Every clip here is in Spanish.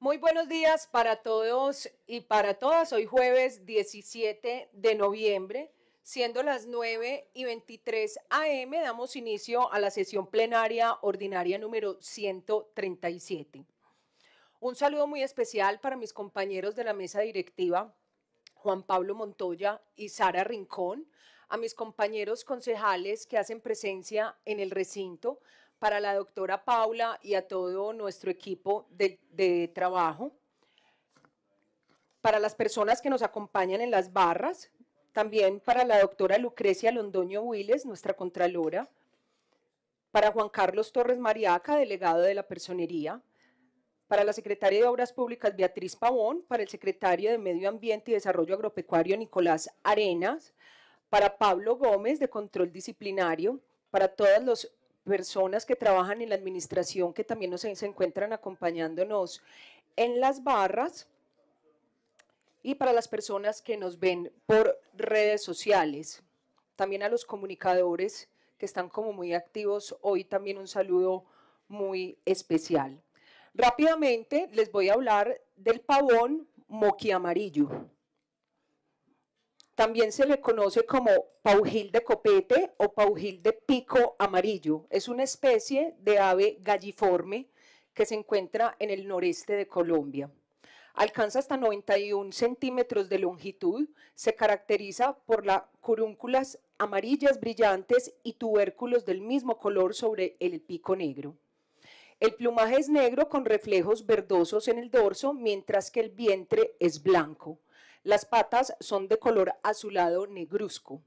Muy buenos días para todos y para todas. Hoy jueves 17 de noviembre, siendo las 9 y 23 AM, damos inicio a la sesión plenaria ordinaria número 137. Un saludo muy especial para mis compañeros de la mesa directiva, Juan Pablo Montoya y Sara Rincón, a mis compañeros concejales que hacen presencia en el recinto, para la doctora Paula y a todo nuestro equipo de, trabajo, para las personas que nos acompañan en las barras, también para la doctora Lucrecia Londoño Willes, nuestra contralora, para Juan Carlos Torres Mariaca, delegado de la Personería, para la secretaria de Obras Públicas Beatriz Pavón, para el secretario de Medio Ambiente y Desarrollo Agropecuario Nicolás Arenas, para Pablo Gómez de Control Disciplinario, para todos los personas que trabajan en la administración que también nos, se encuentran acompañándonos en las barras y para las personas que nos ven por redes sociales. También a los comunicadores que están como muy activos, hoy también un saludo muy especial. Rápidamente les voy a hablar del pavón moqui amarillo. También se le conoce como paujil de copete o paujil de pico amarillo. Es una especie de ave galliforme que se encuentra en el noreste de Colombia. Alcanza hasta 91 centímetros de longitud, se caracteriza por las curúnculas amarillas brillantes y tubérculos del mismo color sobre el pico negro. El plumaje es negro con reflejos verdosos en el dorso, mientras que el vientre es blanco. Las patas son de color azulado negruzco.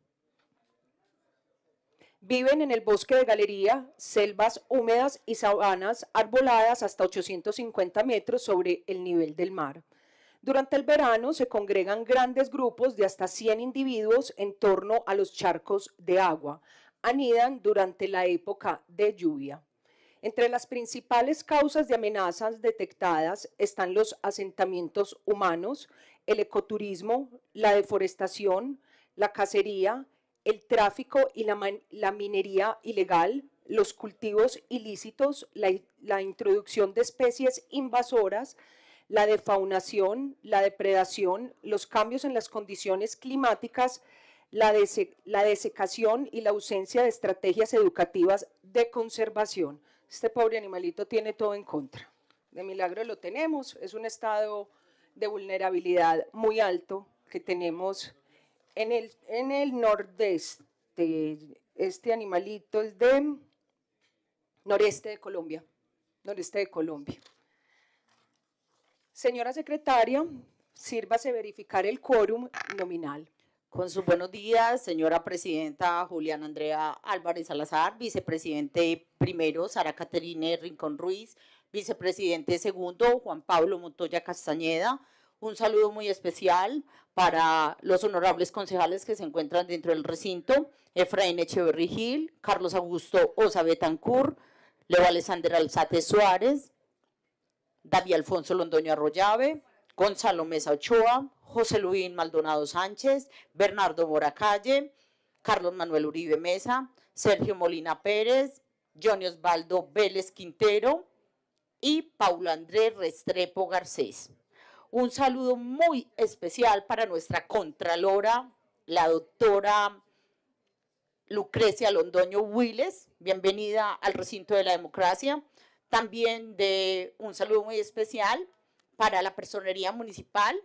Viven en el bosque de galería, selvas húmedas y sabanas arboladas hasta 850 metros sobre el nivel del mar. Durante el verano se congregan grandes grupos de hasta 100 individuos en torno a los charcos de agua. Anidan durante la época de lluvia. Entre las principales causas de amenazas detectadas están los asentamientos humanos, el ecoturismo, la deforestación, la cacería, el tráfico y la, minería ilegal, los cultivos ilícitos, la, introducción de especies invasoras, la defaunación, la depredación, los cambios en las condiciones climáticas, la, la desecación y la ausencia de estrategias educativas de conservación. Este pobre animalito tiene todo en contra. De milagro lo tenemos, es un estado de vulnerabilidad muy alto que tenemos en el, en el nordeste. Este animalito es de noreste de Colombia, noreste de Colombia. Señora secretaria, sírvase verificar el quórum nominal. Con sus buenos días, señora presidenta Juliana Andrea Álvarez Salazar, vicepresidente primero Sara Caterine Rincón Ruiz, vicepresidente segundo Juan Pablo Montoya Castañeda. Un saludo muy especial para los honorables concejales que se encuentran dentro del recinto, Efraín Echeverri Gil, Carlos Augusto Osa Betancur, Leo Alexander Alzate Suárez, David Alfonso Londoño Arroyave, Gonzalo Mesa Ochoa, José Luis Maldonado Sánchez, Bernardo Moracalle, Carlos Manuel Uribe Mesa, Sergio Molina Pérez, Johnny Osvaldo Vélez Quintero, y Paula Andrés Restrepo Garcés. Un saludo muy especial para nuestra contralora, la doctora Lucrecia Londoño Willes, bienvenida al recinto de la democracia. También de un saludo muy especial para la personería municipal,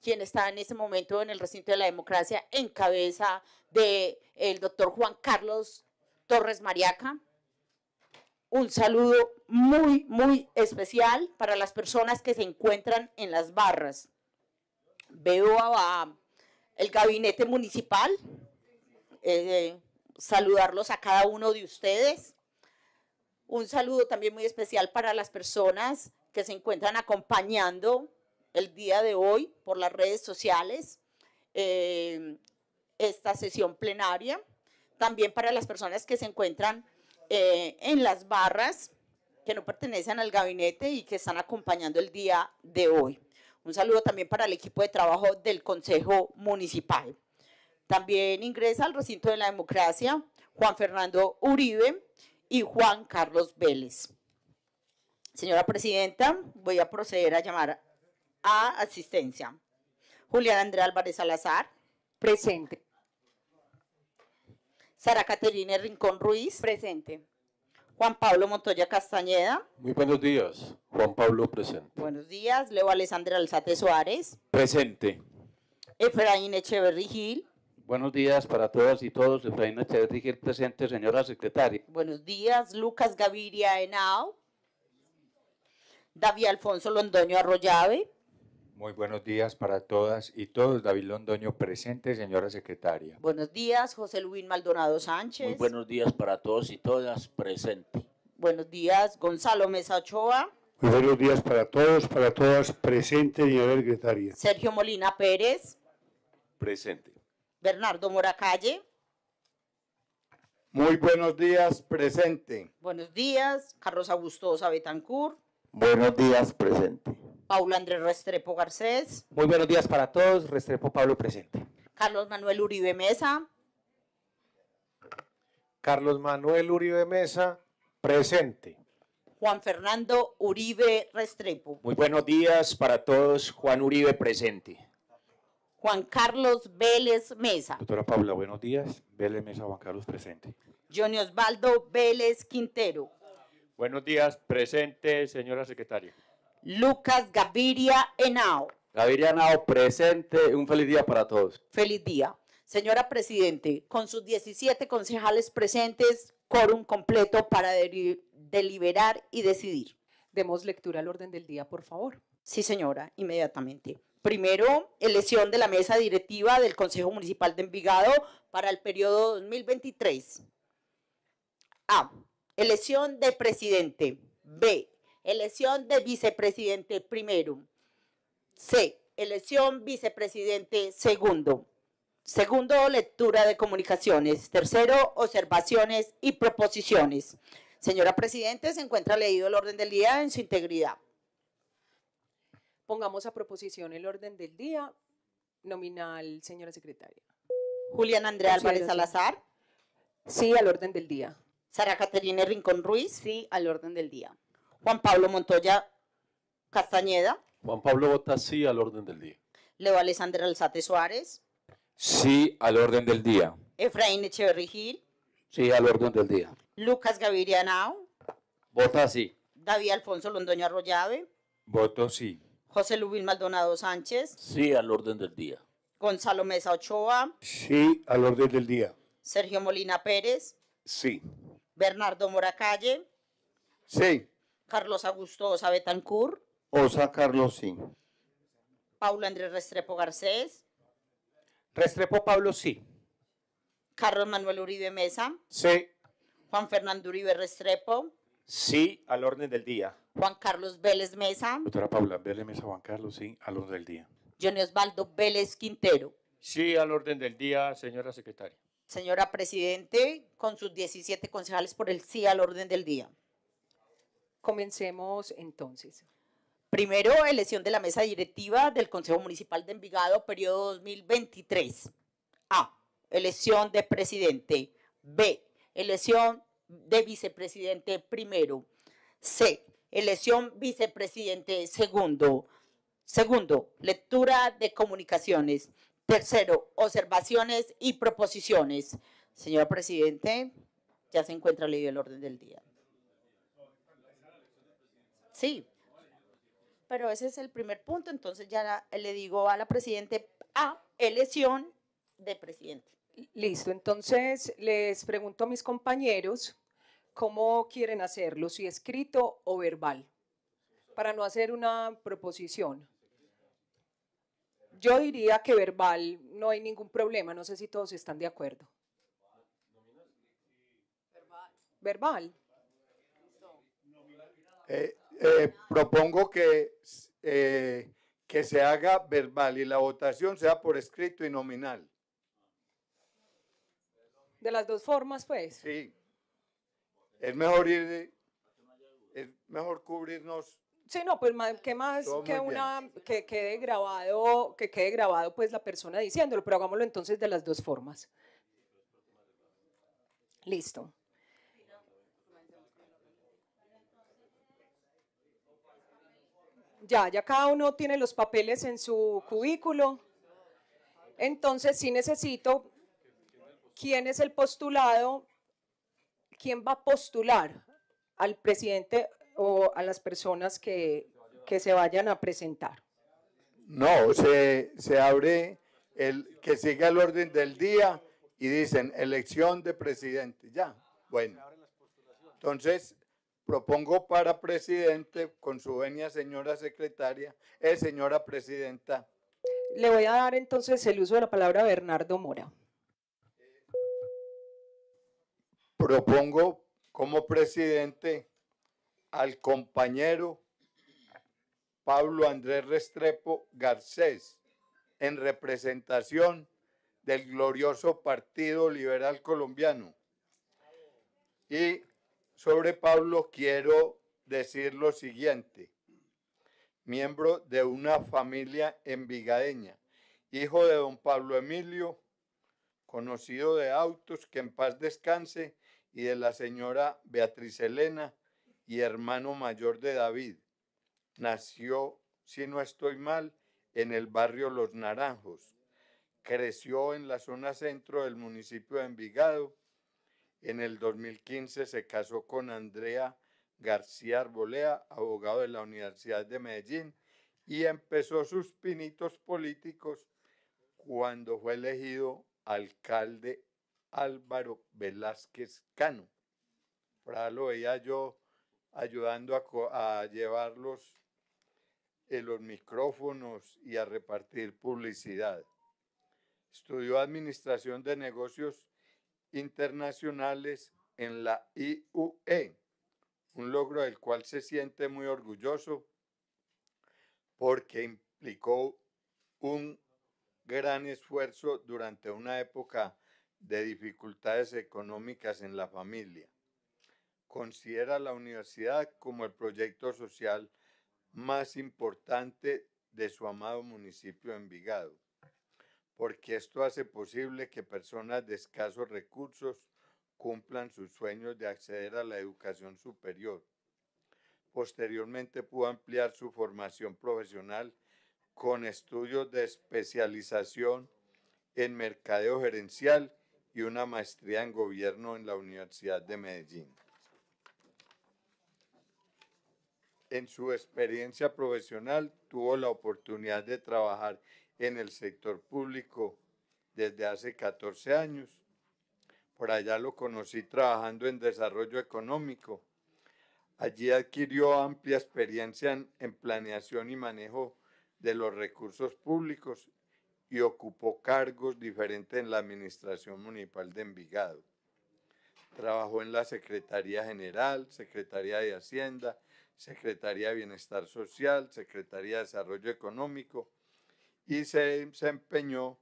quien está en este momento en el recinto de la democracia en cabeza del el doctor Juan Carlos Torres Mariaca, un saludo muy, muy especial para las personas que se encuentran en las barras. Veo a, el gabinete municipal, eh, saludarlos a cada uno de ustedes. Un saludo también muy especial para las personas que se encuentran acompañando el día de hoy por las redes sociales eh, esta sesión plenaria. También para las personas que se encuentran eh, en las barras que no pertenecen al gabinete y que están acompañando el día de hoy. Un saludo también para el equipo de trabajo del Consejo Municipal. También ingresa al recinto de la democracia Juan Fernando Uribe y Juan Carlos Vélez. Señora Presidenta, voy a proceder a llamar a asistencia. Julián Andrea Álvarez Salazar, Presente. Sara Caterina Rincón Ruiz, Presente. Juan Pablo Montoya Castañeda, Muy buenos días, Juan Pablo presente. buenos días, Leo Alessandra Alzate Suárez, Presente. Efraín Echeverry Gil, Buenos días para todas y todos. Efraín Echeverri Gil presente, señora secretaria. buenos días, Lucas Gaviria Henao, David Alfonso Londoño Arroyave, Muy buenos días para todas y todos. David Londoño presente, señora secretaria. buenos días, José Luis Maldonado Sánchez, Muy buenos días para todos y todas, presente. buenos días, Gonzalo Mesa Ochoa, Muy buenos días para todos, para todas, presente, señora secretaria. Sergio Molina Pérez, Presente. Bernardo Moracalle, Muy buenos días, presente. buenos días, Carlos Augusto Osa Betancourt, Buenos días, presente. Paula Andrés Restrepo Garcés, Muy buenos días para todos. Restrepo Pablo presente. Carlos Manuel Uribe Mesa, Carlos Manuel Uribe Mesa, presente. Juan Fernando Uribe Restrepo, Muy buenos días para todos. Juan Uribe presente. Juan Carlos Vélez Mesa, Doctora Paula, buenos días. Vélez Mesa Juan Carlos presente. Johnny Osvaldo Vélez Quintero, Buenos días, presente, señora secretaria. Lucas Gaviria Henao. Gaviria Nao presente. Un feliz día para todos. Feliz día. Señora Presidente, con sus 17 concejales presentes, quórum completo para deli- deliberar y decidir. Demos lectura al orden del día, por favor. Sí, señora, inmediatamente. Primero, elección de la mesa directiva del Consejo Municipal de Envigado para el periodo 2023. A. Elección de presidente. B. Elección de vicepresidente primero. C. Elección vicepresidente segundo. Segundo, lectura de comunicaciones. Tercero, observaciones y proposiciones. Señora Presidente, se encuentra leído el orden del día en su integridad. Pongamos a proposición el orden del día. Nominal, señora secretaria. Julián Andrea Álvarez. Salazar, Sí, al orden del día. Sara Caterina Rincón Ruiz, Sí, al orden del día. Juan Pablo Montoya Castañeda, Juan Pablo vota sí al orden del día. Leo Alessandra Alzate Suárez, Sí al orden del día. Efraín Echeverry Gil, Sí, al orden del día. Lucas Gaviria Henao, Vota sí. David Alfonso Londoño Arroyave, Voto sí. José Luis Maldonado Sánchez, Sí al orden del día. Gonzalo Mesa Ochoa, Sí, al orden del día. Sergio Molina Pérez, Sí. Bernardo Moracalle, Sí. Carlos Augusto Osa Betancourt, Osa Carlos, sí. Paula Andrés Restrepo Garcés, Restrepo Pablo sí. Carlos Manuel Uribe Mesa, Sí. Juan Fernando Uribe Restrepo, Sí, al orden del día. Juan Carlos Vélez Mesa, Doctora Paula, Vélez Mesa Juan Carlos, sí, al orden del día. Johnny Osvaldo Vélez Quintero. Sí al orden del día, señora secretaria. Señora Presidente, con sus 17 concejales por el sí al orden del día. Comencemos entonces. Primero, elección de la mesa directiva del Consejo Municipal de Envigado, periodo 2023. A. Elección de presidente. B. Elección de vicepresidente primero. C. Elección vicepresidente segundo. Segundo, lectura de comunicaciones. Tercero, observaciones y proposiciones. Señor presidente, ya se encuentra leído el orden del día. Sí, pero ese es el primer punto, entonces ya la- le digo a la presidente A, elección de presidente. Listo, entonces les pregunto a mis compañeros cómo quieren hacerlo, si escrito o verbal, para no hacer una proposición. Yo diría que verbal no hay ningún problema, no sé si todos están de acuerdo. Verbal. Eh, eh, propongo que, eh, que se haga verbal y la votación sea por escrito y nominal. De las dos formas, pues. Sí. Es mejor ir, es mejor cubrirnos. Sí, no, pues más, que más Todo que una que quede grabado, que quede grabado pues la persona diciéndolo, pero hagámoslo entonces de las dos formas. Listo. Ya, ya cada uno tiene los papeles en su cubículo. Entonces, sí necesito quién es el postulado, quién va a postular al presidente o a las personas que, que se vayan a presentar. No, se, se abre el que siga el orden del día y dicen elección de presidente. Ya, bueno. Entonces, propongo para presidente, con su venia señora secretaria, eh, señora presidenta, Le voy a dar entonces el uso de la palabra a Bernardo Mora. propongo como presidente al compañero Pablo Andrés Restrepo Garcés en representación del glorioso Partido Liberal Colombiano. Y sobre Pablo quiero decir lo siguiente. Miembro de una familia envigadeña, hijo de don Pablo Emilio, conocido de autos, que en paz descanse, y de la señora Beatriz Elena, y hermano mayor de David. Nació, si no estoy mal, en el barrio Los Naranjos. Creció en la zona centro del municipio de Envigado. En el 2015 se casó con Andrea García Arbolea, abogado de la Universidad de Medellín, y empezó sus pinitos políticos cuando fue elegido alcalde Álvaro Velázquez Cano. Por ahí lo veía yo ayudando a, a llevar eh, los micrófonos y a repartir publicidad. Estudió Administración de Negocios Internacionales en la IUE, un logro del cual se siente muy orgulloso porque implicó un gran esfuerzo durante una época de dificultades económicas en la familia. Considera la universidad como el proyecto social más importante de su amado municipio de Envigado, porque esto hace posible que personas de escasos recursos cumplan sus sueños de acceder a la educación superior. Posteriormente pudo ampliar su formación profesional con estudios de especialización en mercadeo gerencial y una maestría en gobierno en la Universidad de Medellín. En su experiencia profesional tuvo la oportunidad de trabajar en el sector público desde hace 14 años. Por allá lo conocí trabajando en desarrollo económico. Allí adquirió amplia experiencia en, planeación y manejo de los recursos públicos y ocupó cargos diferentes en la Administración Municipal de Envigado. Trabajó en la Secretaría General, Secretaría de Hacienda, Secretaría de Bienestar Social, Secretaría de Desarrollo Económico y se desempeñó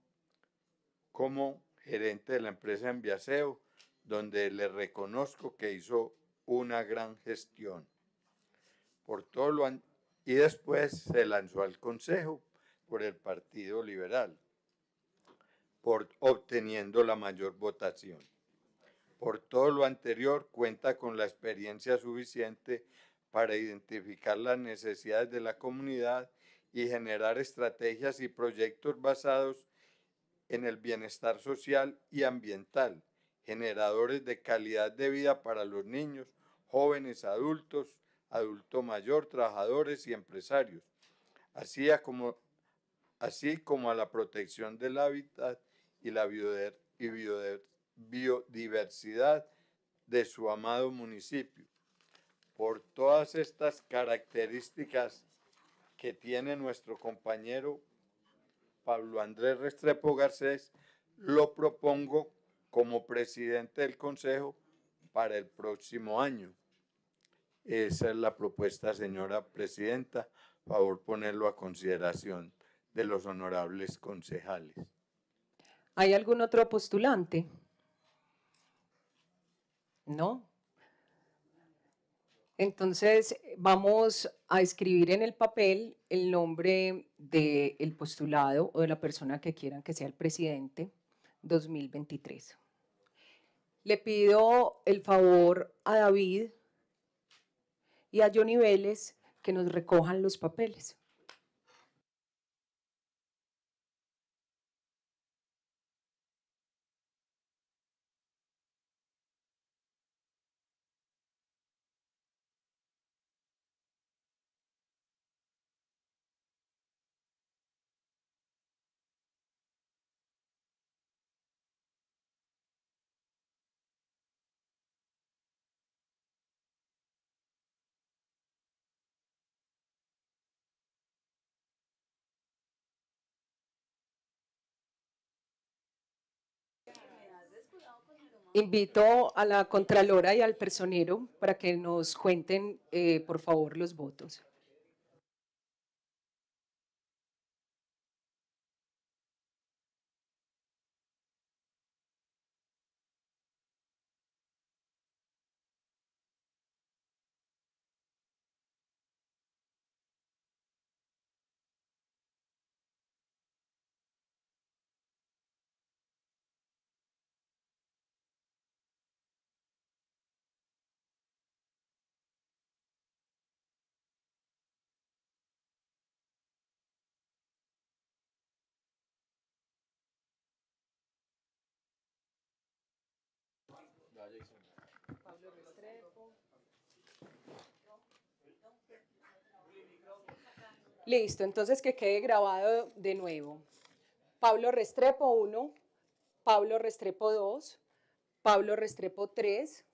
como gerente de la empresa Enviaseo, donde le reconozco que hizo una gran gestión. Por todo lo y después se lanzó al Consejo por el Partido Liberal, por obteniendo la mayor votación. Por todo lo anterior, cuenta con la experiencia suficiente para identificar las necesidades de la comunidad y generar estrategias y proyectos basados en el bienestar social y ambiental, generadores de calidad de vida para los niños, jóvenes, adultos, adulto mayor, trabajadores y empresarios, así como, así como a la protección del hábitat y la biodiversidad de su amado municipio. Por todas estas características que tiene nuestro compañero Pablo Andrés Restrepo Garcés, lo propongo como presidente del Consejo para el próximo año. Esa es la propuesta, señora presidenta. Favor ponerlo a consideración de los honorables concejales. ¿Hay algún otro postulante? ¿No? Entonces, vamos a escribir en el papel el nombre del postulado o de la persona que quieran que sea el presidente 2023. Le pido el favor a David y a Johnny Vélez que nos recojan los papeles. Invito a la Contralora y al personero para que nos cuenten, eh, por favor, los votos. Listo, entonces que quede grabado de nuevo. Pablo Restrepo 1, Pablo Restrepo 2, Pablo Restrepo 3,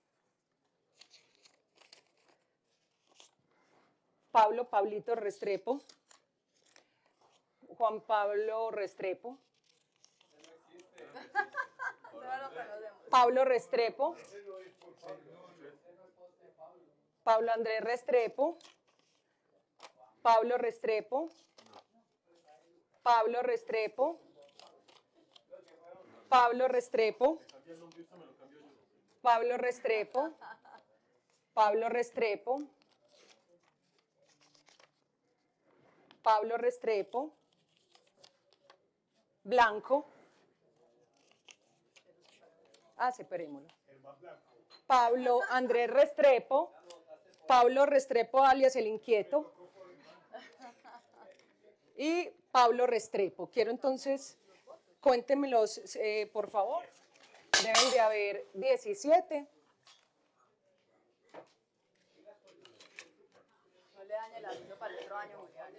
Pablo Pablito Restrepo, Juan Pablo Restrepo, Pablo Restrepo, Pablo Andrés Restrepo, Pablo Restrepo, Pablo Restrepo, Pablo Restrepo, Pablo Restrepo, Pablo Restrepo, Pablo Restrepo, Blanco, ah, separémoslo, Pablo Andrés Restrepo, Pablo Restrepo alias El Inquieto, y Pablo Restrepo. Quiero entonces, cuéntemelos, eh, por favor. Deben de haber 17. No le dañe el aviso para el otro año, Julián.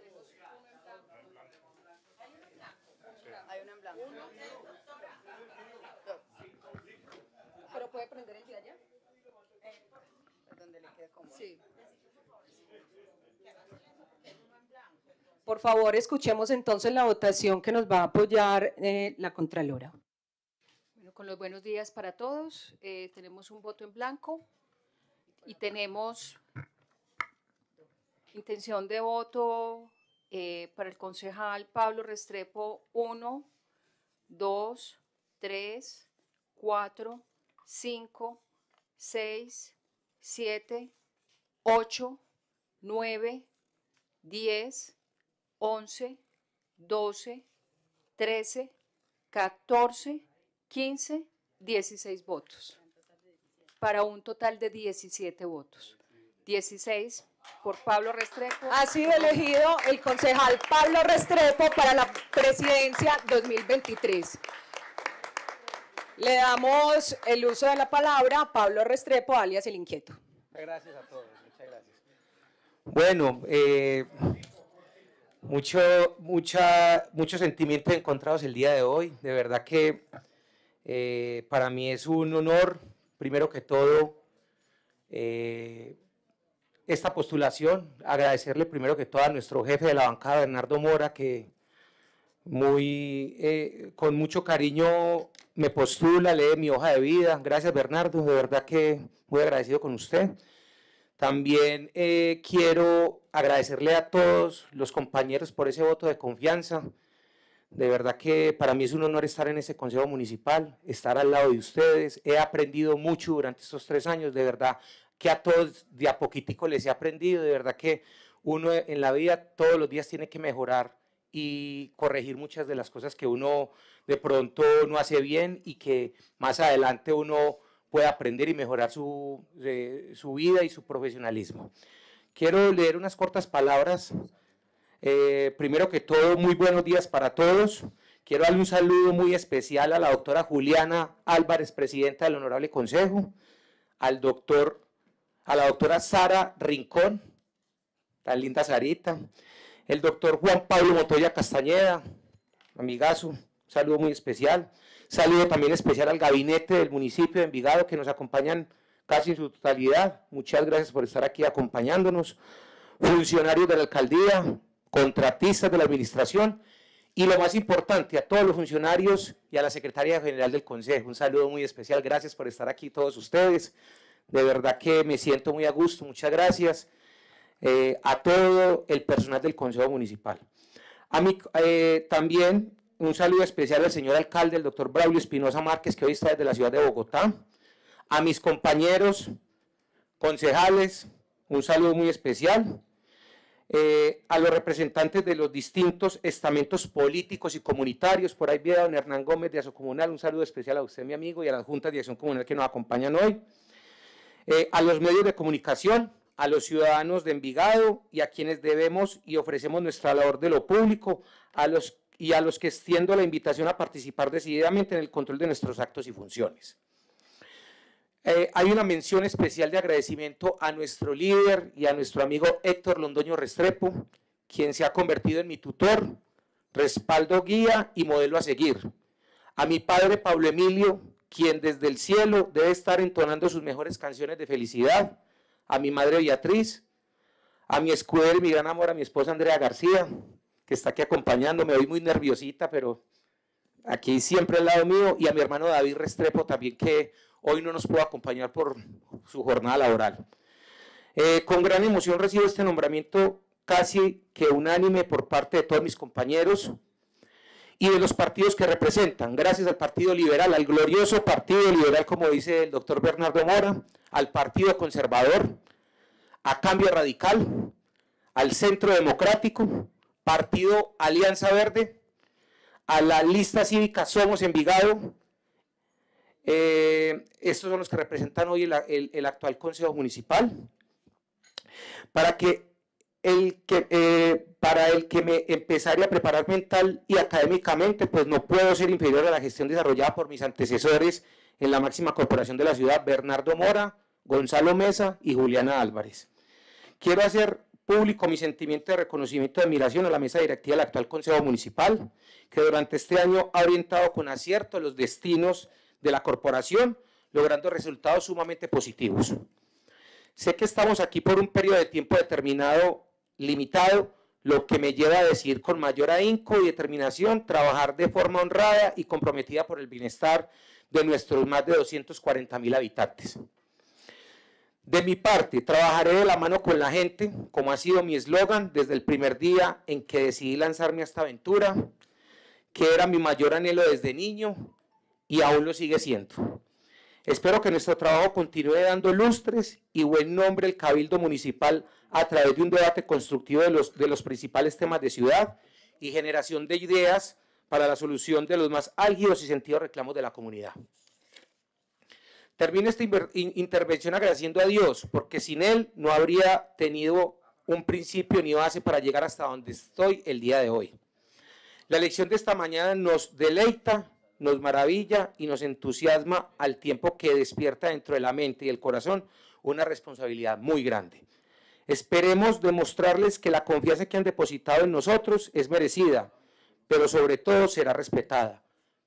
Hay uno en blanco. ¿Pero puede prender el de allá? Es donde le quede cómodo. Sí. Por favor, escuchemos entonces la votación que nos va a apoyar eh, la Contralora. Bueno, con los buenos días para todos. Eh, tenemos un voto en blanco y tenemos intención de voto eh, para el concejal Pablo Restrepo 1, 2, 3, 4, 5, 6, 7, 8, 9, 10, 11, 12, 13, 14, 15, 16 votos, para un total de 17 votos. 16 por Pablo Restrepo. Ha sido elegido el concejal Pablo Restrepo para la presidencia 2023. Le damos el uso de la palabra a Pablo Restrepo, alias El Inquieto. Muchas gracias a todos, muchas gracias. Bueno, eh, mucho, mucha, muchos sentimientos encontrados el día de hoy. De verdad que eh, para mí es un honor, primero que todo, eh, esta postulación. Agradecerle primero que todo a nuestro jefe de la bancada, Bernardo Mora, que muy, eh, con mucho cariño me postula, lee mi hoja de vida. Gracias, Bernardo, de verdad que muy agradecido con usted. También eh, quiero agradecerle a todos los compañeros por ese voto de confianza. De verdad que para mí es un honor estar en ese consejo municipal, estar al lado de ustedes. He aprendido mucho durante estos tres años, de verdad que a todos de a poquitico les he aprendido, de verdad que uno en la vida todos los días tiene que mejorar y corregir muchas de las cosas que uno de pronto no hace bien y que más adelante uno pueda aprender y mejorar su, eh, su vida y su profesionalismo. quiero leer unas cortas palabras. Eh, primero que todo, muy buenos días para todos. Quiero darle un saludo muy especial a la doctora Juliana Álvarez, presidenta del Honorable Consejo, al doctor, a la doctora Sara Rincón, tan linda Sarita, el doctor Juan Pablo Montoya Castañeda, amigazo, un saludo muy especial. Saludo también especial al gabinete del municipio de Envigado que nos acompañan casi en su totalidad. Muchas gracias por estar aquí acompañándonos. Funcionarios de la alcaldía, contratistas de la administración y lo más importante, a todos los funcionarios y a la Secretaría General del Consejo. Un saludo muy especial. Gracias por estar aquí todos ustedes. De verdad que me siento muy a gusto. Muchas gracias. Eh, a todo el personal del Consejo Municipal. A mí eh, también un saludo especial al señor alcalde, el doctor Braulio Espinosa Márquez, que hoy está desde la ciudad de Bogotá. A mis compañeros concejales, un saludo muy especial. Eh, a los representantes de los distintos estamentos políticos y comunitarios, por ahí viene don Hernán Gómez de Acción Comunal, un saludo especial a usted, mi amigo, y a las juntas de Acción Comunal que nos acompañan hoy. a los medios de comunicación, a los ciudadanos de Envigado y a quienes debemos y ofrecemos nuestra labor de lo público, a los y a los que extiendo la invitación a participar decididamente en el control de nuestros actos y funciones. Eh, hay una mención especial de agradecimiento a nuestro líder y a nuestro amigo Héctor Londoño Restrepo, quien se ha convertido en mi tutor, respaldo guía y modelo a seguir. A mi padre Pablo Emilio, quien desde el cielo debe estar entonando sus mejores canciones de felicidad a mi madre Beatriz, a mi escudero y mi gran amor, a mi esposa Andrea García, que está aquí acompañándome, hoy muy nerviosita, pero aquí siempre al lado mío, y a mi hermano David Restrepo también, que hoy no nos pudo acompañar por su jornada laboral. Eh, con gran emoción recibo este nombramiento casi que unánime por parte de todos mis compañeros y de los partidos que representan. Gracias al Partido Liberal, al glorioso Partido Liberal, como dice el doctor Bernardo Mora, al Partido Conservador, a Cambio Radical, al Centro Democrático, Partido Alianza Verde, a la lista cívica Somos Envigado. Eh, estos son los que representan hoy el, actual Consejo Municipal. Para que el que, eh, para el que me empezara a preparar mental y académicamente, pues no puedo ser inferior a la gestión desarrollada por mis antecesores en la máxima corporación de la ciudad, Bernardo Mora, Gonzalo Mesa y Juliana Álvarez. Quiero hacer público mi sentimiento de reconocimiento y admiración a la mesa directiva del actual Consejo Municipal, que durante este año ha orientado con acierto los destinos de la corporación, logrando resultados sumamente positivos. Sé que estamos aquí por un periodo de tiempo determinado, limitado, lo que me lleva a decir con mayor ahínco y determinación trabajar de forma honrada y comprometida por el bienestar de nuestros más de 240 mil habitantes. De mi parte, trabajaré de la mano con la gente, como ha sido mi eslogan desde el primer día en que decidí lanzarme a esta aventura, que era mi mayor anhelo desde niño y aún lo sigue siendo. Espero que nuestro trabajo continúe dando lustres y buen nombre al Cabildo Municipal a través de un debate constructivo de los, de los principales temas de ciudad y generación de ideas para la solución de los más álgidos y sentidos reclamos de la comunidad. Termino esta intervención agradeciendo a Dios, porque sin Él no habría tenido un principio ni base para llegar hasta donde estoy el día de hoy. La lección de esta mañana nos deleita, nos maravilla y nos entusiasma al tiempo que despierta dentro de la mente y el corazón una responsabilidad muy grande. Esperemos demostrarles que la confianza que han depositado en nosotros es merecida pero sobre todo será respetada.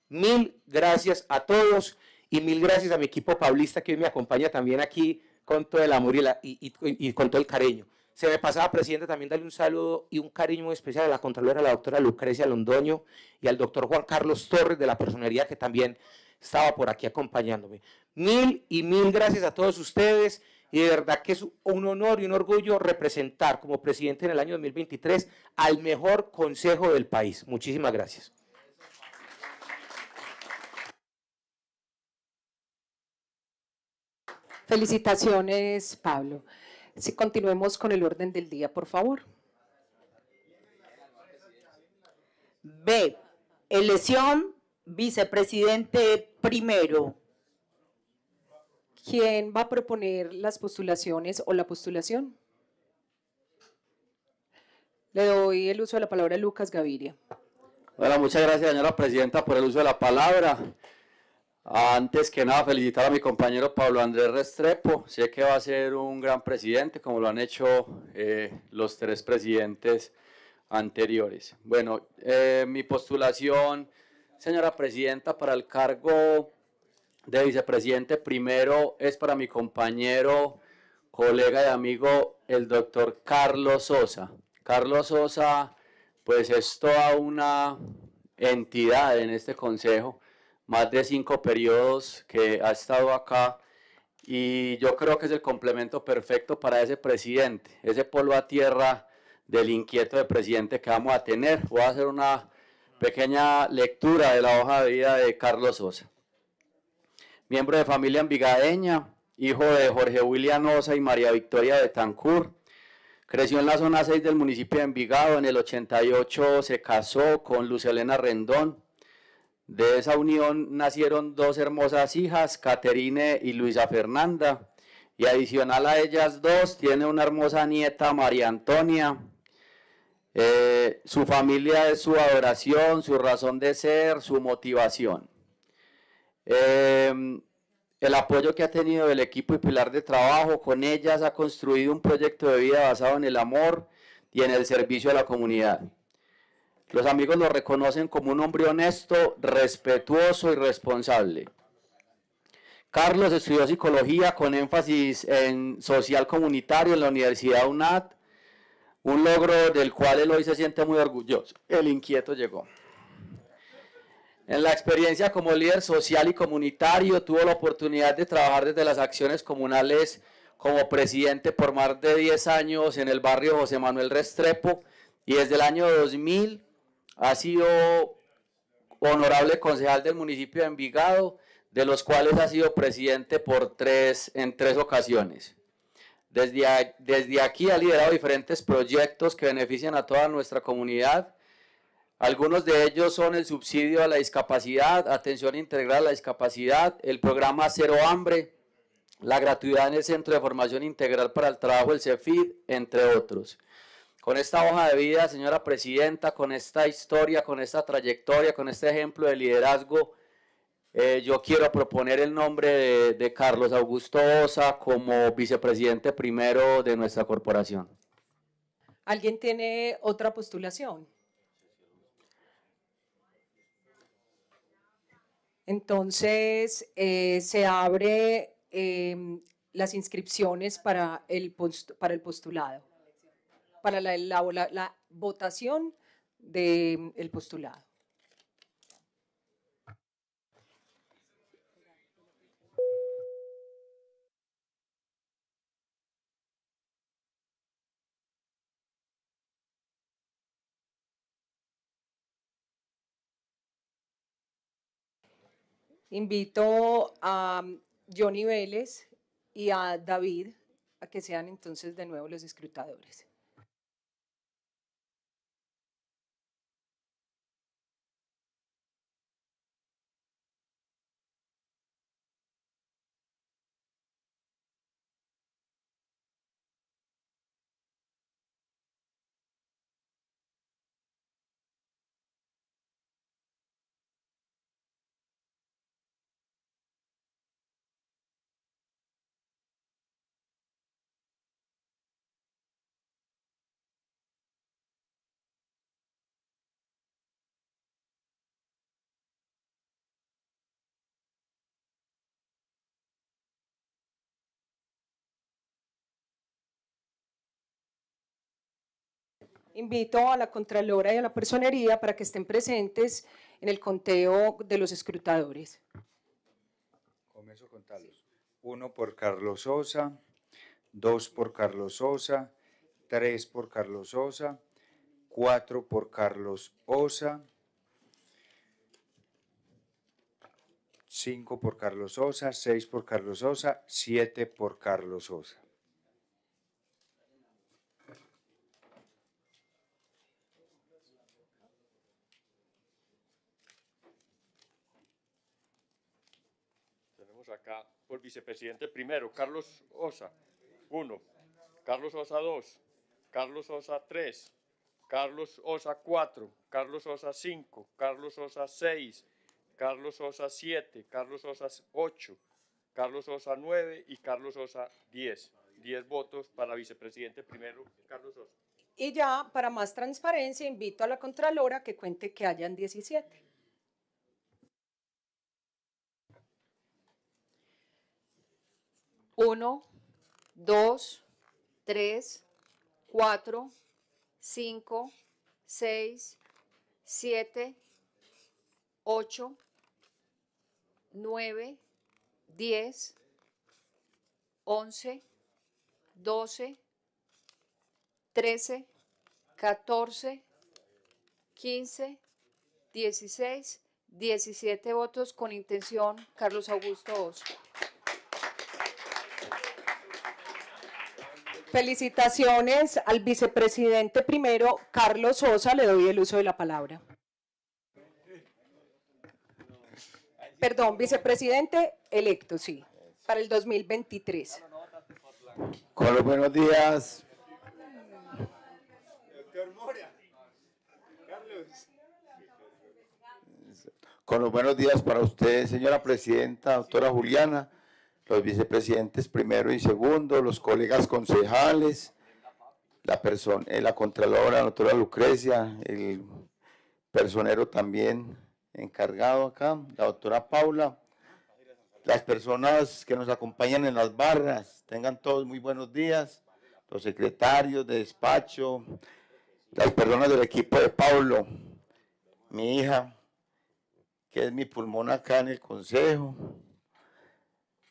Mil gracias a todos y mil gracias a mi equipo paulista que hoy me acompaña también aquí con todo el amor y, con todo el cariño. Se me pasaba, presidente, también darle un saludo y un cariño muy especial a la Contralora, la doctora Lucrecia Londoño y al doctor Juan Carlos Torres de la Personería que también estaba por aquí acompañándome. Mil y mil gracias a todos ustedes y de verdad que es un honor y un orgullo representar como presidente en el año 2023 al mejor consejo del país. Muchísimas gracias. Felicitaciones, Pablo. Si continuemos con el orden del día, por favor. B. Elección vicepresidente primero. ¿Quién va a proponer las postulaciones o la postulación? Le doy el uso de la palabra a Lucas Gaviria. Muchas gracias, señora presidenta, por el uso de la palabra. Antes que nada, felicitar a mi compañero Pablo Andrés Restrepo. Sé que va a ser un gran presidente, como lo han hecho eh, los tres presidentes anteriores. Bueno, eh, mi postulación, señora presidenta, para el cargo de vicepresidente primero es para mi compañero, colega y amigo, el doctor Carlos Sosa. Carlos Sosa, pues es toda una entidad en este consejo, más de cinco periodos que ha estado acá y yo creo que es el complemento perfecto para ese presidente, ese polvo a tierra del inquieto de presidente que vamos a tener. Voy a hacer una pequeña lectura de la hoja de vida de Carlos Sosa. Miembro de familia envigadeña, hijo de Jorge William Osa y María Victoria de Tancur. Creció en la zona 6 del municipio de Envigado. En el 88 se casó con Lucelena Rendón. De esa unión nacieron dos hermosas hijas, Caterine y Luisa Fernanda. Y adicional a ellas dos, tiene una hermosa nieta, María Antonia. Eh, su familia es su adoración, su razón de ser, su motivación. Eh, el apoyo que ha tenido el equipo y pilar de trabajo con ellas ha construido un proyecto de vida basado en el amor y en el servicio a la comunidad. Los amigos lo reconocen como un hombre honesto, respetuoso y responsable. Carlos estudió psicología con énfasis en social comunitario en la Universidad UNAD, un logro del cual él hoy se siente muy orgulloso. El inquieto llegó. En la experiencia como líder social y comunitario tuvo la oportunidad de trabajar desde las acciones comunales como presidente por más de 10 años en el barrio José Manuel Restrepo y desde el año 2000 ha sido honorable concejal del municipio de Envigado, de los cuales ha sido presidente por tres, en tres ocasiones. Desde, desde aquí ha liderado diferentes proyectos que benefician a toda nuestra comunidad. Algunos de ellos son el subsidio a la discapacidad, atención integral a la discapacidad, el programa Cero Hambre, la gratuidad en el Centro de Formación Integral para el Trabajo, el CEFID, entre otros. Con esta hoja de vida, señora presidenta, con esta historia, con esta trayectoria, con este ejemplo de liderazgo, eh, yo quiero proponer el nombre de, Carlos Augusto Osa como vicepresidente primero de nuestra corporación. ¿Alguien tiene otra postulación? Entonces, eh, se abre em, las inscripciones para el, para el postulado, para la, la- votación del postulado. Invito a Johnny Vélez y a David a que sean entonces de nuevo los escrutadores. Invito a la Contralora y a la Personería para que estén presentes en el conteo de los escrutadores. Comienzo a contarlos. Uno por Carlos Sosa, dos por Carlos Sosa, tres por Carlos Sosa, cuatro por Carlos Osa, cinco por Carlos Sosa, seis por Carlos Sosa, siete por Carlos Sosa. Tenemos por vicepresidente primero, Carlos Osa, uno. Carlos Osa, dos. Carlos Osa, tres. Carlos Osa 4, Carlos Osa 5, Carlos Osa 6, Carlos Osa 7, Carlos Osa 8, Carlos Osa 9 y Carlos Osa 10. 10 votos para vicepresidente primero, Carlos Osa. Y ya, para más transparencia, invito a la Contralora que cuente que hayan 17. Uno, dos, tres, cuatro, cinco, seis, siete, ocho, nueve, diez, once, doce, trece, catorce, quince, dieciséis, diecisiete votos con intención. Carlos Augusto. Felicitaciones al vicepresidente primero, Carlos Sosa. Le doy el uso de la palabra. Perdón, vicepresidente electo, sí, para el 2023. Con los buenos días. Con los buenos días para usted, señora presidenta, doctora Juliana, los vicepresidentes primero y segundo, los colegas concejales, la persona, eh, la contralora, la doctora Lucrecia, el personero también encargado acá, la doctora Paula, las personas que nos acompañan en las barras, tengan todos muy buenos días, los secretarios de despacho, las personas del equipo de Paulo, mi hija, que es mi pulmón acá en el consejo,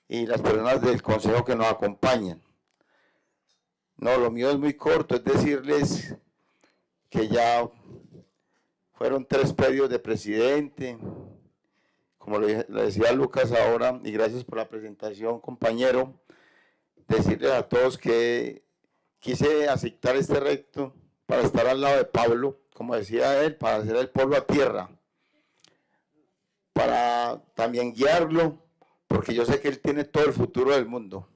y las personas del consejo que nos acompañan. No, lo mío es muy corto, es decirles que ya fueron tres periodos de presidente, como le, decía Lucas ahora, y gracias por la presentación, compañero, decirles a todos que quise aceptar este recto para estar al lado de Pablo, como decía él, para hacer el pueblo a tierra, para también guiarlo, porque yo sé que él tiene todo el futuro del mundo.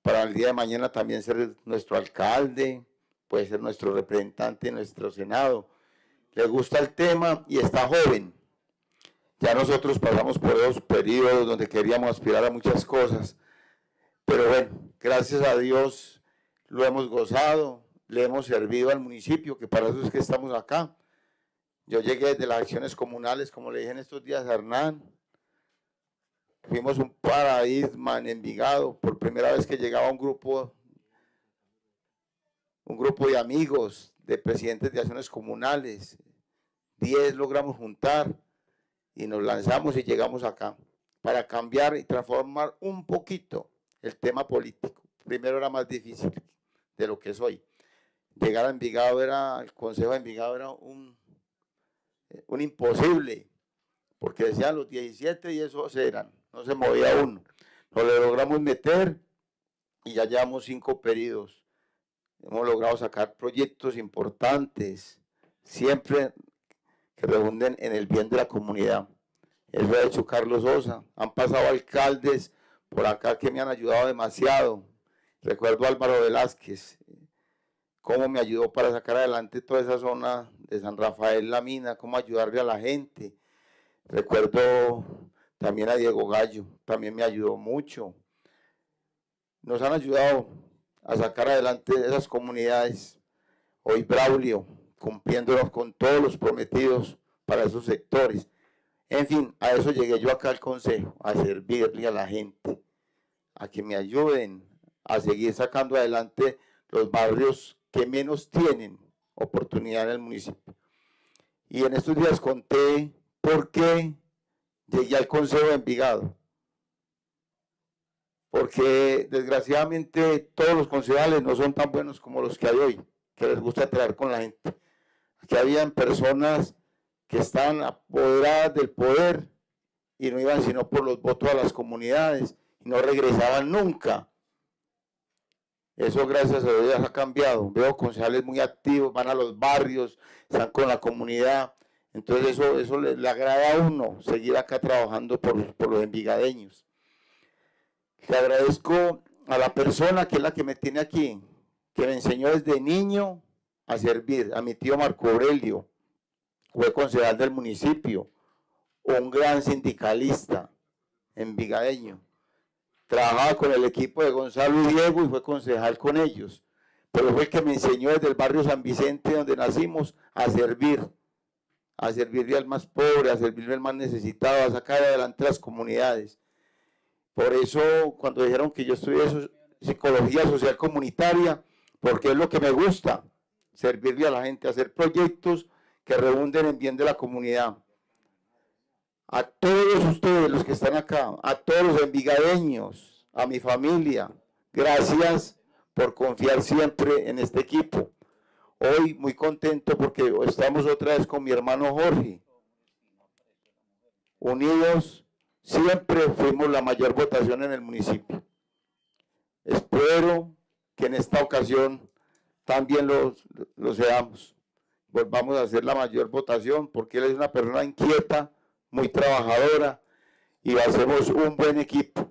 Para el día de mañana también ser nuestro alcalde, puede ser nuestro representante en nuestro Senado. Le gusta el tema y está joven. Ya nosotros pasamos por esos periodos donde queríamos aspirar a muchas cosas. Pero bueno, gracias a Dios lo hemos gozado, le hemos servido al municipio, que para eso es que estamos acá. Yo llegué desde las acciones comunales, como le dije en estos días a Hernán, Fuimos un paradigma en Envigado, por primera vez que llegaba un grupo, un grupo de amigos, de presidentes de acciones comunales. Diez logramos juntar y nos lanzamos y llegamos acá para cambiar y transformar un poquito el tema político. Primero era más difícil de lo que es hoy. Llegar a Envigado era, el Consejo de Envigado era un, un imposible, porque decían los 17 y esos eran no se movía uno. Lo logramos meter y ya llevamos cinco periodos. Hemos logrado sacar proyectos importantes, siempre que rebunden en el bien de la comunidad. Eso ha hecho Carlos Sosa. Han pasado alcaldes por acá que me han ayudado demasiado. Recuerdo a Álvaro Velázquez, cómo me ayudó para sacar adelante toda esa zona de San Rafael La Mina, cómo ayudarle a la gente. Recuerdo también a Diego Gallo, también me ayudó mucho. Nos han ayudado a sacar adelante esas comunidades. Hoy Braulio, cumpliéndonos con todos los prometidos para esos sectores. En fin, a eso llegué yo acá al consejo, a servirle a la gente, a que me ayuden a seguir sacando adelante los barrios que menos tienen oportunidad en el municipio. Y en estos días conté por qué llegué al Consejo de Envigado. Porque desgraciadamente todos los concejales no son tan buenos como los que hay hoy, que les gusta traer con la gente. Aquí habían personas que estaban apoderadas del poder y no iban sino por los votos a las comunidades y no regresaban nunca. Eso gracias a Dios ha cambiado. Veo concejales muy activos, van a los barrios, están con la comunidad. Entonces eso, eso le, agrada a uno, seguir acá trabajando por, por los envigadeños. Le agradezco a la persona que es la que me tiene aquí, que me enseñó desde niño a servir. A mi tío Marco Aurelio, fue concejal del municipio, un gran sindicalista envigadeño. Trabajaba con el equipo de Gonzalo y Diego y fue concejal con ellos. Pero fue el que me enseñó desde el barrio San Vicente, donde nacimos, a servir. A servirle al más pobre, a servirle al más necesitado, a sacar adelante las comunidades. Por eso, cuando dijeron que yo estudié psicología social comunitaria, porque es lo que me gusta, servirle a la gente, hacer proyectos que rebunden en bien de la comunidad. A todos ustedes, los que están acá, a todos los envigadeños, a mi familia, gracias por confiar siempre en este equipo. Hoy muy contento porque estamos otra vez con mi hermano Jorge. Unidos, siempre fuimos la mayor votación en el municipio. Espero que en esta ocasión también lo, lo seamos. Volvamos a hacer la mayor votación porque él es una persona inquieta, muy trabajadora y hacemos un buen equipo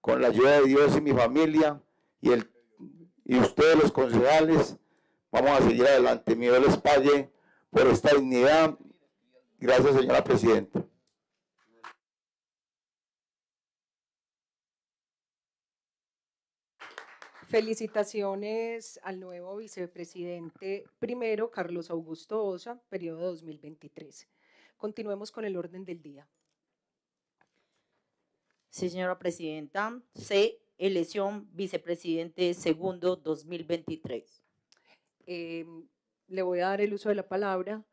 con la ayuda de Dios y mi familia y, el, y ustedes los concejales. Vamos a seguir adelante. Mi Dios les pague por esta dignidad. Gracias, señora presidenta. Felicitaciones al nuevo vicepresidente primero, Carlos Augusto Osa, periodo 2023. Continuemos con el orden del día. Sí, señora presidenta. C, elección vicepresidente segundo 2023. Eh, le voy a dar el uso de la palabra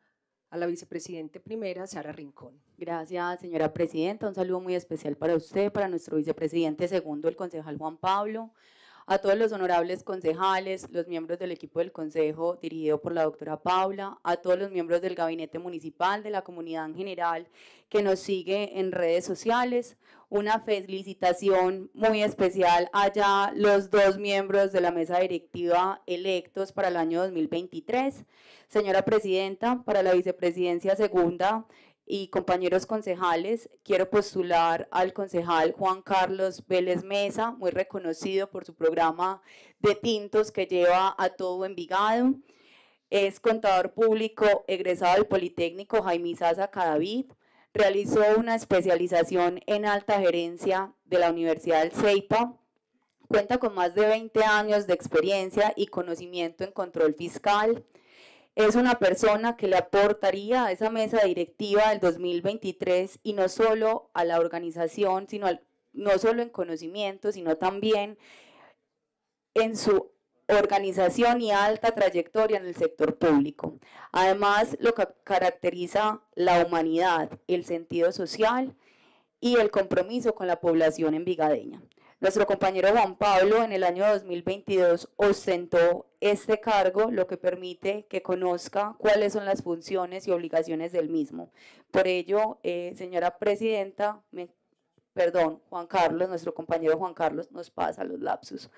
a la vicepresidente primera, Sara Rincón. Gracias, señora presidenta. Un saludo muy especial para usted, para nuestro vicepresidente segundo, el concejal Juan Pablo, a todos los honorables concejales, los miembros del equipo del consejo dirigido por la doctora Paula, a todos los miembros del gabinete municipal, de la comunidad en general que nos sigue en redes sociales. Una felicitación muy especial allá los dos miembros de la mesa directiva electos para el año 2023. Señora presidenta, para la vicepresidencia segunda, y compañeros concejales, quiero postular al concejal Juan Carlos Vélez Mesa, muy reconocido por su programa de tintos que lleva a todo Envigado. Es contador público egresado del Politécnico Jaime Sasa Cadavid. Realizó una especialización en alta gerencia de la Universidad del Ceipa. Cuenta con más de 20 años de experiencia y conocimiento en control fiscal es una persona que le aportaría a esa mesa directiva del 2023 y no solo a la organización, sino no solo en conocimiento, sino también en su organización y alta trayectoria en el sector público. Además, lo que caracteriza la humanidad, el sentido social y el compromiso con la población envigadeña. Nuestro compañero Juan Pablo en el año 2022 ostentó este cargo, lo que permite que conozca cuáles son las funciones y obligaciones del mismo. Por ello, eh, señora presidenta, me- perdón, Juan Carlos, nuestro compañero Juan Carlos nos pasa los lapsus.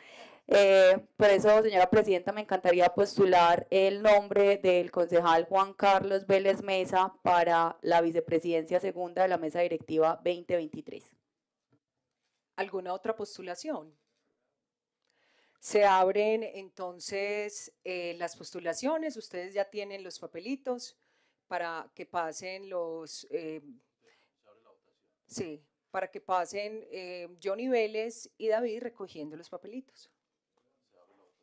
Eh, por eso, señora presidenta, me encantaría postular el nombre del concejal Juan Carlos Vélez Mesa para la vicepresidencia segunda de la mesa directiva 2023. ¿Alguna otra postulación? Se abren entonces eh, las postulaciones, ustedes ya tienen los papelitos para que pasen los... eh, sí, para que pasen eh, Johnny Vélez y David recogiendo los papelitos.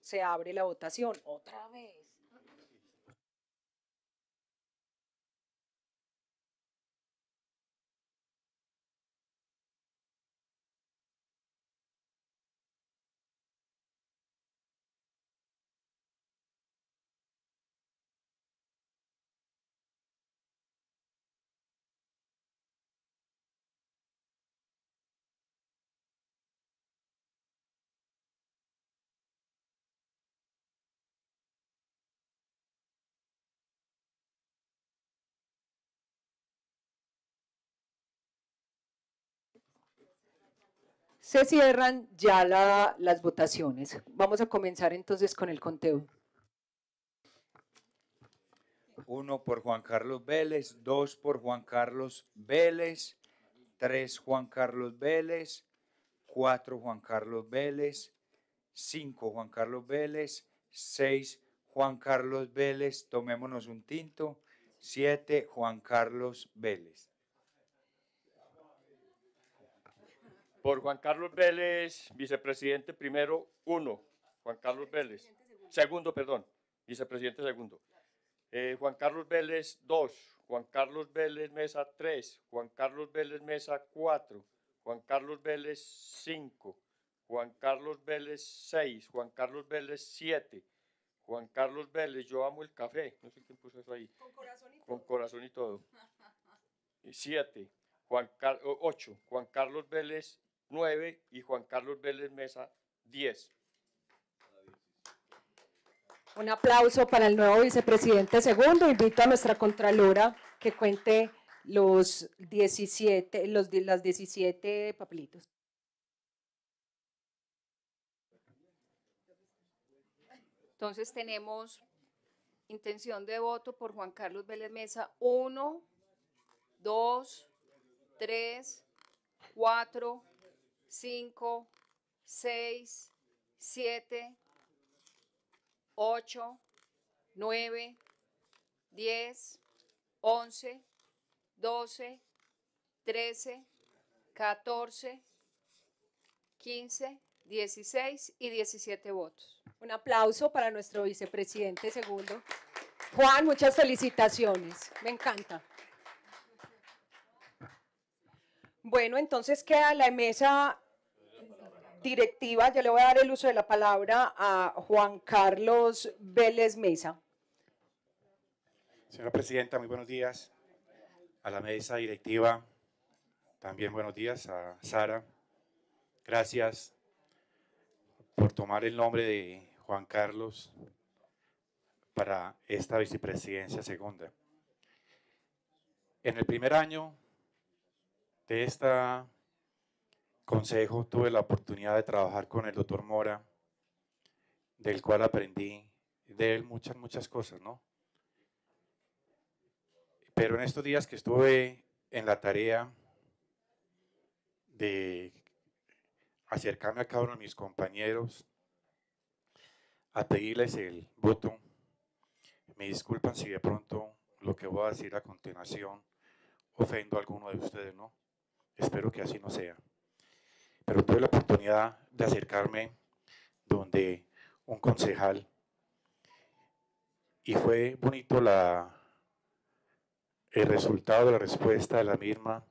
Se abre la votación otra vez. Se cierran ya la- las votaciones. Vamos a comenzar entonces con el conteo. Uno por Juan Carlos Vélez, dos por Juan Carlos Vélez, tres Juan Carlos Vélez, cuatro Juan Carlos Vélez, cinco Juan Carlos Vélez, seis Juan Carlos Vélez, tomémonos un tinto. 7, Juan Carlos Vélez. Por Juan Carlos Vélez, vicepresidente primero, 1. Juan Carlos Vélez. Segundo, perdón. Vicepresidente segundo. Eh, Juan Carlos Vélez, 2. Juan Carlos Vélez Mesa, 3. Juan Carlos Vélez Mesa, 4. Juan Carlos Vélez, 5. Juan Carlos Vélez, 6. Juan Carlos Vélez, 7. Juan Carlos Vélez, yo amo el café. No sé quién puso eso ahí. Con corazón y todo. Con corazón y todo. 7. Juan 8. Juan Carlos Vélez, 9. Y Juan Carlos Vélez Mesa, 10. Un aplauso para el nuevo vicepresidente segundo. Invito a nuestra contralora que cuente los 17, los, las 17 papelitos. Entonces tenemos intención de voto por Juan Carlos Vélez Mesa 1, 2, 3, 4, 5, 6, 7, 8, 9, 10, 11, 12, 13, 14, 15, 16 y 17 votos. Un aplauso para nuestro vicepresidente segundo. Juan, muchas felicitaciones. Me encanta. Bueno, entonces queda la mesa directiva. Yo le voy a dar el uso de la palabra a Juan Carlos Vélez Mesa. Señora Presidenta, muy buenos días. A la mesa directiva, también buenos días a Sara. Gracias por tomar el nombre de Juan Carlos para esta vicepresidencia segunda. En el primer año de este consejo tuve la oportunidad de trabajar con el doctor Mora, del cual aprendí de él muchas, muchas cosas, ¿no? Pero en estos días que estuve en la tarea de acercarme a cada uno de mis compañeros a pedirles el voto, me disculpan si de pronto lo que voy a decir a continuación ofendo a alguno de ustedes, ¿no? Espero que así no sea. Pero tuve la oportunidad de acercarme donde un concejal y fue bonito la el resultado la respuesta de la misma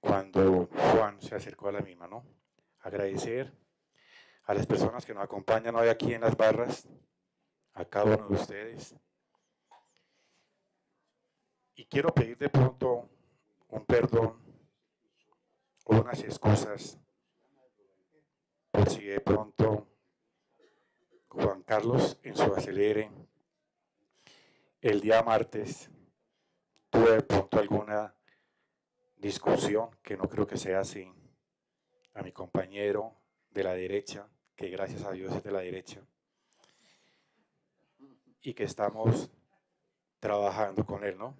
cuando Juan se acercó a la misma, ¿no? Agradecer a las personas que nos acompañan hoy aquí en las barras, a cada uno de ustedes. Y quiero pedir de pronto un perdón o unas excusas por si de pronto Juan Carlos en su acelere el día martes tuve de pronto alguna discusión, que no creo que sea así, a mi compañero de la derecha, que gracias a Dios es de la derecha, y que estamos trabajando con él, ¿no?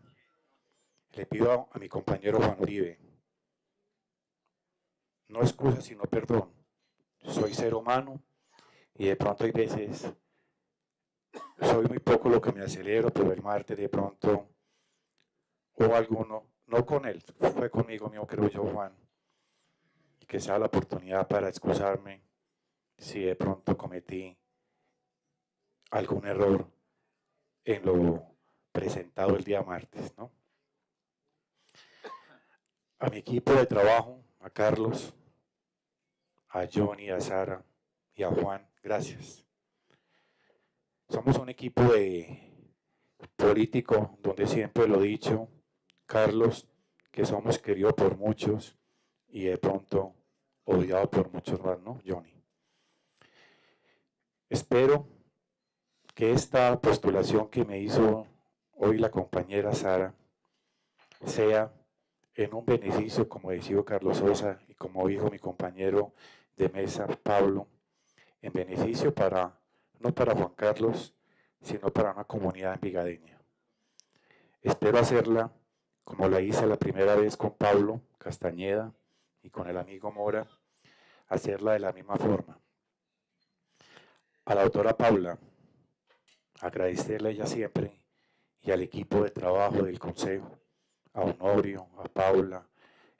Le pido a, mi compañero Juan Uribe, no excusa sino perdón. Soy ser humano y de pronto hay veces soy muy poco lo que me acelero, pero el martes de pronto o alguno, no con él, fue conmigo mío, creo yo, Juan, y que sea la oportunidad para excusarme si de pronto cometí algún error en lo presentado el día martes, ¿no? A mi equipo de trabajo, a Carlos, a Johnny, a Sara y a Juan, gracias. Somos un equipo de político donde siempre lo he dicho, Carlos, que somos queridos por muchos y de pronto odiados por muchos más, ¿no, Johnny? Espero que esta postulación que me hizo hoy la compañera Sara sea en un beneficio, como decía Carlos Sosa y como dijo mi compañero de mesa, Pablo, en beneficio para, no para Juan Carlos, sino para una comunidad envigadeña. Espero hacerla como la hice la primera vez con Pablo Castañeda y con el amigo Mora, hacerla de la misma forma. A la autora Paula, agradecerle a ella siempre y al equipo de trabajo del Consejo, a Honorio, a Paula,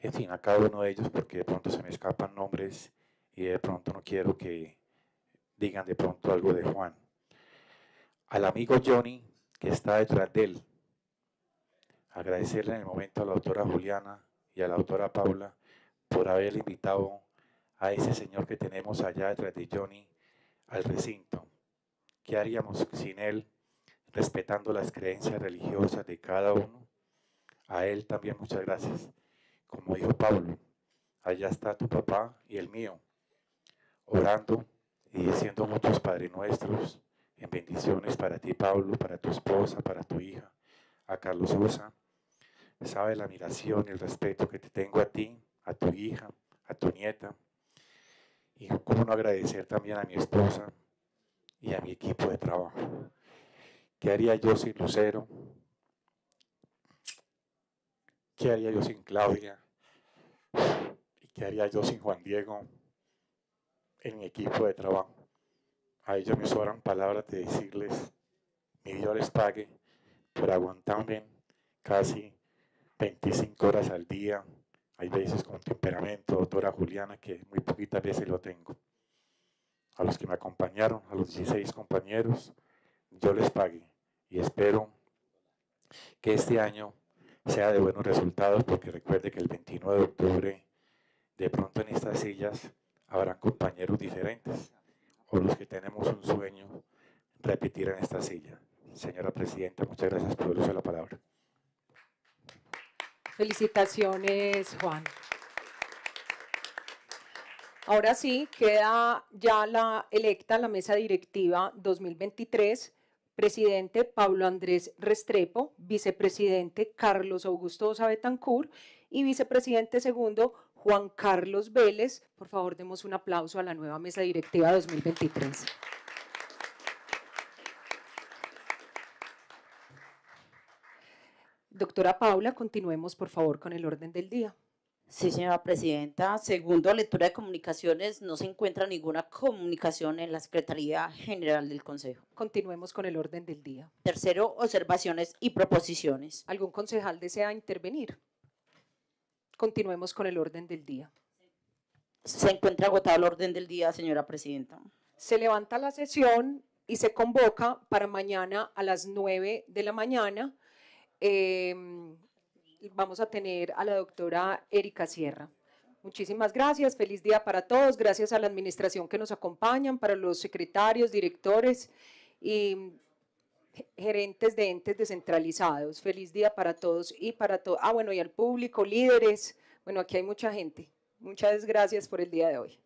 en fin, a cada uno de ellos, porque de pronto se me escapan nombres y de pronto no quiero que digan de pronto algo de Juan. Al amigo Johnny, que está detrás de él, agradecerle en el momento a la doctora Juliana y a la doctora Paula por haber invitado a ese señor que tenemos allá detrás de Johnny al recinto. ¿Qué haríamos sin él, respetando las creencias religiosas de cada uno? A él también muchas gracias. Como dijo Pablo, allá está tu papá y el mío, orando y diciendo muchos Padre Nuestros, en bendiciones para ti, Pablo, para tu esposa, para tu hija, a Carlos Sosa. Sabe la admiración y el respeto que te tengo a ti, a tu hija, a tu nieta. Y cómo no agradecer también a mi esposa y a mi equipo de trabajo. ¿Qué haría yo sin Lucero? ¿Qué haría yo sin Claudia? ¿Y qué haría yo sin Juan Diego en mi equipo de trabajo? A ellos me sobran palabras de decirles, mi Dios les pague por aguantarme casi 25 horas al día. Hay veces con temperamento, doctora Juliana, que muy poquitas veces lo tengo. A los que me acompañaron, a los 16 compañeros, yo les pague y espero que este año sea de buenos resultados, porque recuerde que el 29 de octubre, de pronto en estas sillas, habrán compañeros diferentes, o los que tenemos un sueño, repetir en esta silla. Señora Presidenta, muchas gracias por el uso de la palabra. Felicitaciones, Juan. Ahora sí, queda ya la electa la mesa directiva 2023 presidente Pablo Andrés Restrepo, vicepresidente Carlos Augusto Osa y vicepresidente segundo Juan Carlos Vélez. Por favor, demos un aplauso a la nueva mesa directiva 2023. Doctora Paula, continuemos por favor con el orden del día. Sí, señora presidenta. Segundo, lectura de comunicaciones. No se encuentra ninguna comunicación en la Secretaría General del Consejo. Continuemos con el orden del día. Tercero, observaciones y proposiciones. ¿Algún concejal desea intervenir? Continuemos con el orden del día. Se encuentra agotado el orden del día, señora presidenta. Se levanta la sesión y se convoca para mañana a las 9 de la mañana. Eh, vamos a tener a la doctora Erika Sierra. Muchísimas gracias, feliz día para todos, gracias a la administración que nos acompañan, para los secretarios, directores y gerentes de entes descentralizados. Feliz día para todos y para todos. Ah, bueno, y al público, líderes. Bueno, aquí hay muchas gente. Muchas gracias por el día de hoy.